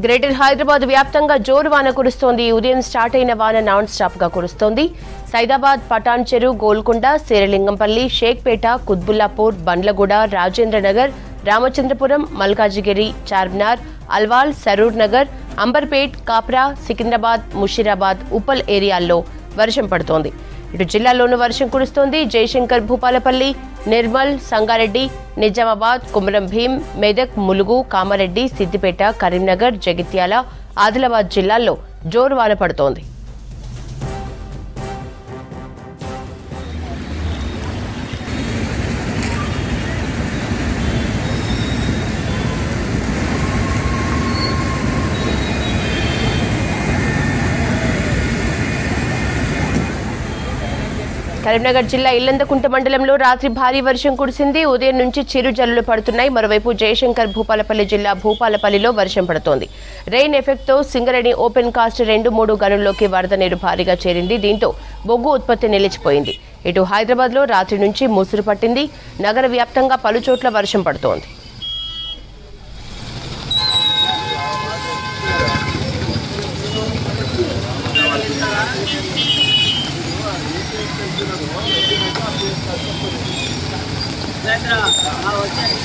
Greater Hyderabad వ్యాప్తంగా జోరు వాన కురుస్తోంది. ఉదయం స్టార్ట్ అయిన వాన నాన్ స్టాప్గా కురుస్తోంది. సైదాబాద్ పటాన్చెరు గోల్కొండ శేరలింగంపల్లి షేక్పేట కుత్బుల్లాపూర్ బండ్లగూడ రాజేంద్రనగర్ రామచంద్రపురం మల్కాజిగిరి చార్మినార్ అల్వాల్ సరూర్ నగర్ అంబర్పేట్ కాప్రా సికింద్రాబాద్ ముషీరాబాద్ ఉప్పల్ ఏరియాల్లో వర్షం పడుతోంది. ఇటు జిల్లాలోనూ వర్షం కురుస్తోంది. జయశంకర్ భూపాలపల్లి నిర్మల్ సంగారెడ్డి నిజామాబాద్ కుమరం భీం మెదక్ ములుగు కామారెడ్డి సిద్దిపేట కరీంనగర్ జగిత్యాల ఆదిలాబాద్ జిల్లాల్లో జోరు వాన పడుతోంది. కరీంనగర్ జిల్లా ఇల్లందకుంట మండలంలో రాత్రి భారీ వర్షం కురిసింది. ఉదయం నుంచి చిరు జల్లులు పడుతున్నాయి. మరోవైపు జయశంకర్ భూపాలపల్లి జిల్లా భూపాలపల్లిలో వర్షం పడుతోంది. రెయిన్ ఎఫెక్ట్తో సింగరేణి ఓపెన్ కాస్ట్ రెండు మూడు గనుల్లోకి వరద నీరు భారీగా చేరింది. దీంతో బొగ్గు ఉత్పత్తి నిలిచిపోయింది. ఇటు హైదరాబాద్లో రాత్రి నుంచి ముసురు పట్టింది. నగర వ్యాప్తంగా పలుచోట్ల వర్షం పడుతోంది. ఆ వచ్చాయి